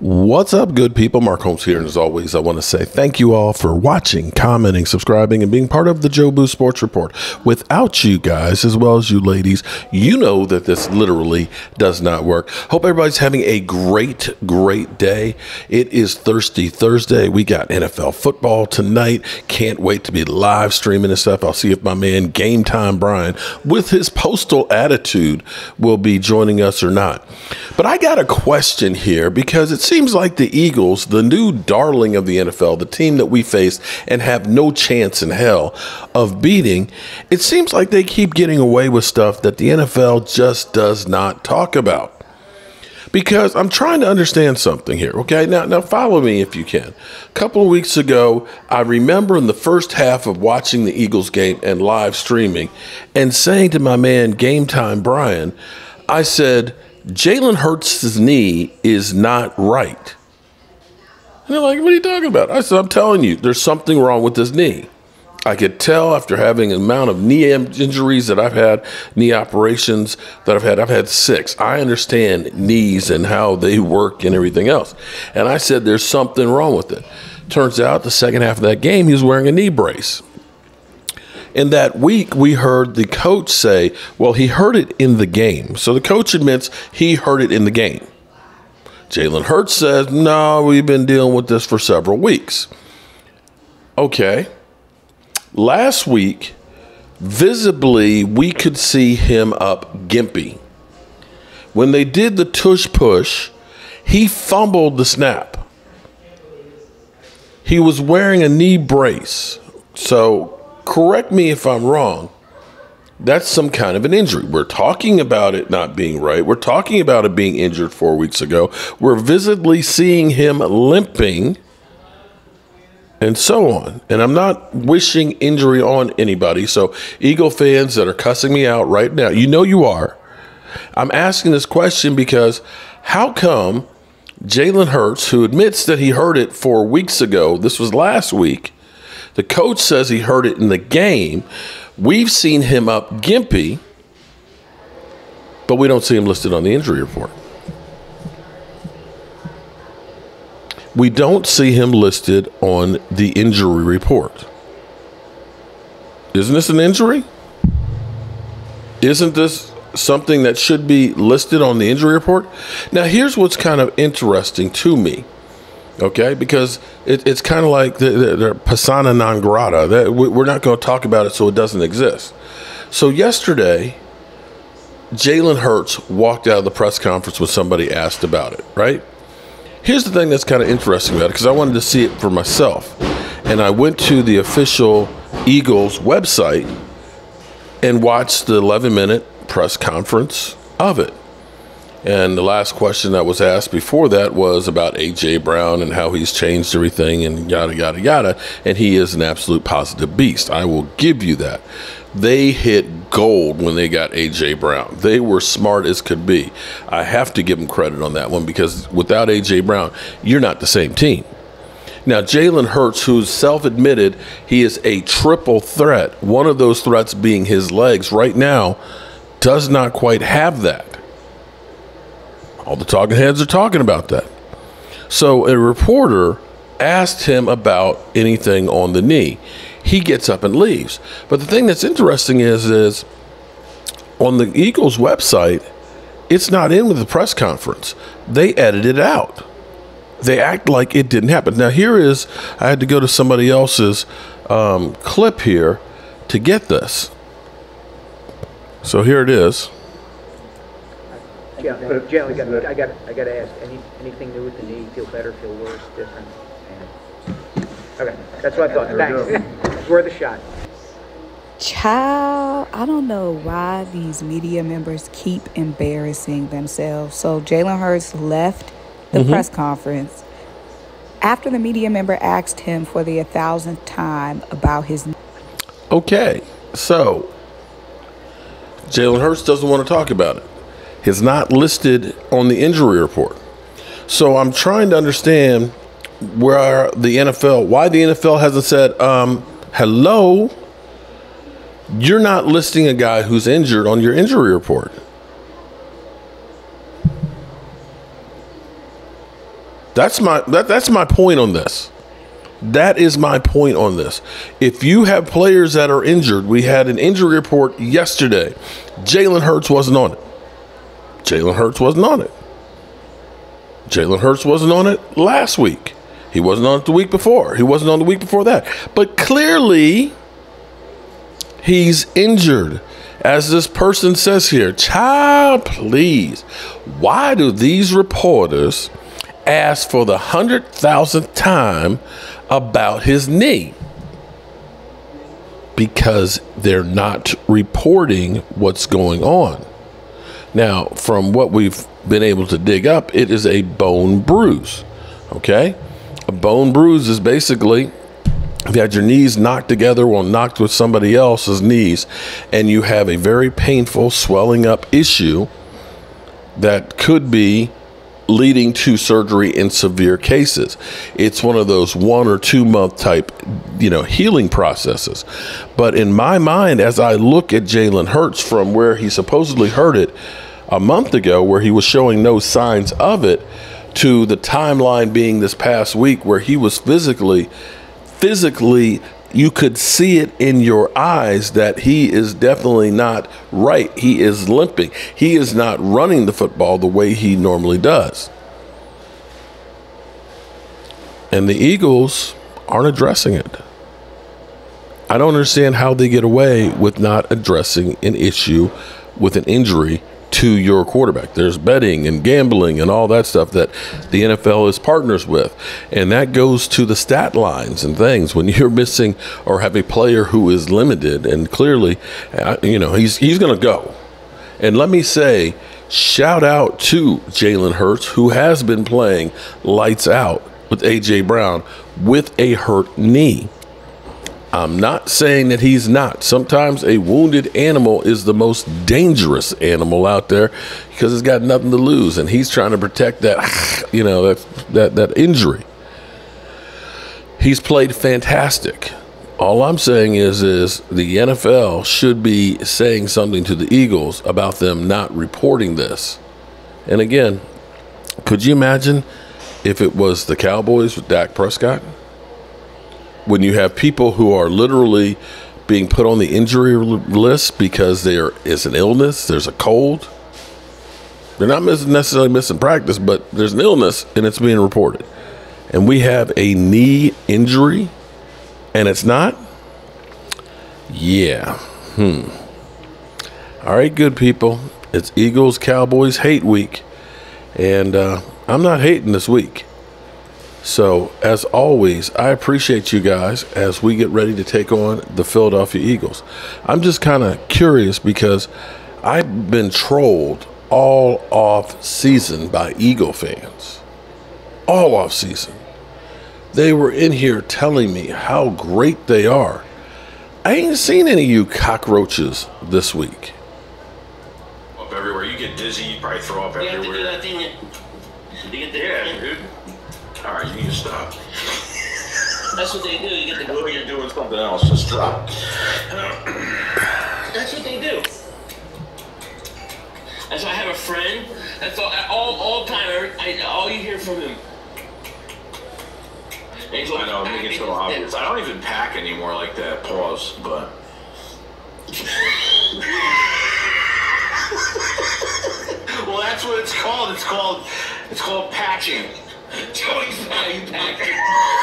What's up, good people? Mark Holmes here, and as always, I want to say thank you all for watching, commenting, subscribing, and being part of the Jobu Sports Report. Without you guys, as well as you ladies, you know that this literally does not work. Hope everybody's having a great, great day. It is Thirsty Thursday. We got NFL football tonight. Can't wait to be live streaming and stuff. I'll see if my man Game Time Brian, with his postal attitude, will be joining us or not. But I got a question here because it's seems like the Eagles, the new darling of the NFL, the team that we face and have no chance in hell of beating, it seems like they keep getting away with stuff that the NFL just does not talk about. Because I'm trying to understand something here, okay? Now, now follow me if you can. A couple of weeks ago, I remember in the first half of watching the Eagles game and live streaming and saying to my man Game Time Brian, I said, Jalen Hurts' knee is not right. And they're like, what are you talking about? I said, I'm telling you, there's something wrong with his knee. I could tell after having an amount of knee injuries that I've had, knee operations that I've had. I've had six. I understand knees and how they work and everything else. And I said, there's something wrong with it. Turns out the second half of that game, he was wearing a knee brace. In that week, we heard the coach say, well, he heard it in the game. So the coach admits he heard it in the game. Jalen Hurts says, no, we've been dealing with this for several weeks. Okay. Last week, visibly, we could see him up gimpy. When they did the tush push, he fumbled the snap. He was wearing a knee brace. So correct me if I'm wrong. That's some kind of an injury. We're talking about it not being right. We're talking about it being injured four weeks ago. We're visibly seeing him limping and so on. And I'm not wishing injury on anybody. So, Eagle fans that are cussing me out right now, you know you are. I'm asking this question because how come Jalen Hurts, who admits that he heard it four weeks ago, this was last week, the coach says he heard it in the game. We've seen him up gimpy, but we don't see him listed on the injury report. We don't see him listed on the injury report. Isn't this an injury? Isn't this something that should be listed on the injury report? Now, here's what's kind of interesting to me okay? Because it, it's kind of like the, the, the, persona non grata. That we're not going to talk about it so it doesn't exist. So yesterday, Jalen Hurts walked out of the press conference when somebody asked about it, right? Here's the thing that's kind of interesting about it because I wanted to see it for myself. And I went to the official Eagles website and watched the 11 minute press conference of it. And the last question that was asked before that was about AJ Brown and how he's changed everything and yada, yada, yada. And he is an absolute positive beast. I will give you that. They hit gold when they got AJ Brown. They were smart as could be. I have to give them credit on that one because without AJ Brown, you're not the same team. Now, Jalen Hurts, who's self admitted he is a triple threat, one of those threats being his legs, right now does not quite have that. All the talking heads are talking about that. So a reporter asked him about anything on the knee. He gets up and leaves. But the thing that's interesting is is on the Eagles website, it's not in with the press conference. They edited it out. They act like it didn't happen. Now here is I had to go to somebody else's um, clip here to get this. So here it is. Yeah, but Jalen, I got, I got, I got to ask, any, anything new with the knee? Feel better, feel worse, different? Okay, that's what I thought. Thanks. It's worth a shot. Child, I don't know why these media members keep embarrassing themselves. So Jalen Hurts left the mm-hmm. press conference after the media member asked him for the thousandth time about his. Okay, so Jalen Hurts doesn't want to talk about it is not listed on the injury report. So I'm trying to understand where the NFL, why the NFL hasn't said, um, hello, you're not listing a guy who's injured on your injury report. That's my that, that's my point on this. That is my point on this. If you have players that are injured, we had an injury report yesterday. Jalen Hurts wasn't on it. Jalen Hurts wasn't on it. Jalen Hurts wasn't on it last week. He wasn't on it the week before. He wasn't on the week before that. But clearly, he's injured. As this person says here, child, please, why do these reporters ask for the hundred thousandth time about his knee? Because they're not reporting what's going on. Now, from what we've been able to dig up, it is a bone bruise. Okay? A bone bruise is basically if you had your knees knocked together or knocked with somebody else's knees, and you have a very painful swelling up issue that could be leading to surgery in severe cases. It's one of those one or two month type, you know, healing processes. But in my mind, as I look at Jalen Hurts from where he supposedly hurt it a month ago, where he was showing no signs of it, to the timeline being this past week where he was physically, physically you could see it in your eyes that he is definitely not right. He is limping. He is not running the football the way he normally does. And the Eagles aren't addressing it. I don't understand how they get away with not addressing an issue with an injury to your quarterback. There's betting and gambling and all that stuff that the NFL is partners with. And that goes to the stat lines and things. When you're missing or have a player who is limited and clearly, uh, you know, he's, he's going to go. And let me say, shout out to Jalen Hurts, who has been playing lights out with A.J. Brown with a hurt knee. I'm not saying that he's not. Sometimes a wounded animal is the most dangerous animal out there because it's got nothing to lose, and he's trying to protect that, you know, that that that injury. He's played fantastic. All I'm saying is, is the NFL should be saying something to the Eagles about them not reporting this. And again, could you imagine if it was the Cowboys with Dak Prescott? When you have people who are literally being put on the injury list because there is an illness, there's a cold. They're not necessarily missing practice, but there's an illness and it's being reported. And we have a knee injury and it's not? Yeah. Hmm. All right, good people. It's Eagles Cowboys hate week. And uh, I'm not hating this week. So, as always, I appreciate you guys as we get ready to take on the Philadelphia Eagles. I'm just kind of curious because I've been trolled all off season by Eagle fans. All off season. They were in here telling me how great they are. I ain't seen any of you cockroaches this week. Up everywhere. You get dizzy, you probably throw up everywhere. You have to do everywhere. that thing. You get the Yeah, dude. All right, you need to stop. That's what they do. You get the Or you're doing something else. Just stop. That's what they do. And so I have a friend. That's all. All, all time. I, all you hear from him. He's I know, it "Pack makes it so obvious. there." I don't even pack anymore like that. Pause, but. well, that's what it's called. It's called. It's called patching. Choice, are you?